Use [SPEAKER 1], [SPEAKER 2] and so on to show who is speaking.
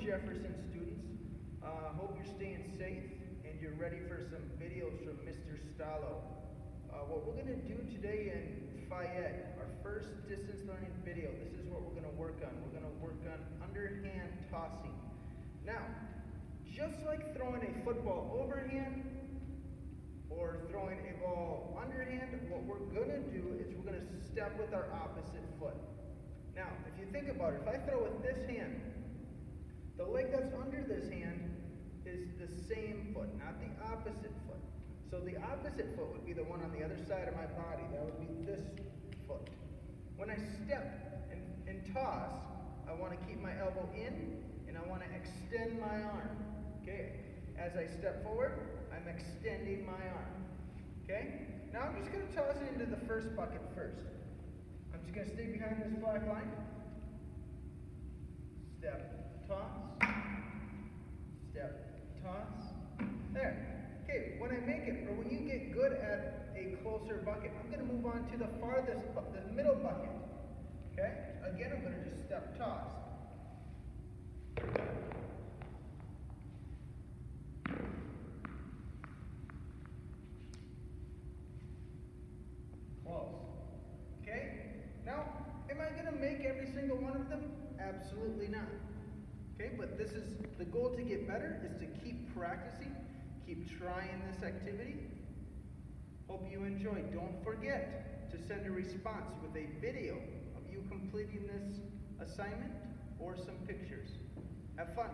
[SPEAKER 1] Jefferson students. Uh, hope you're staying safe and you're ready for some videos from Mr. Staloch. Uh, what we're going to do today in Fayette, our first distance learning video, this is what we're going to work on. We're going to work on underhand tossing. Now, just like throwing a football overhand or throwing a ball underhand, what we're going to do is we're going to step with our opposite foot. Now, if you think about it, if I throw with this hand, the leg that's under this hand is the same foot, not the opposite foot. So the opposite foot would be the one on the other side of my body. That would be this foot. When I step and, and toss, I want to keep my elbow in and I want to extend my arm. Okay? As I step forward, I'm extending my arm. Okay? Now I'm just going to toss it into the first bucket first. I'm just going to stay behind this black line. Step, toss. Step, toss. There. Okay, when I make it, or when you get good at a closer bucket, I'm going to move on to the farthest, the middle bucket. Okay? Again, I'm going to just step, toss. Close. Okay? Now, am I going to make every single one of them? Absolutely not. Okay, but this is the goal to get better is to keep practicing, keep trying this activity. Hope you enjoy. Don't forget to send a response with a video of you completing this assignment or some pictures. Have fun.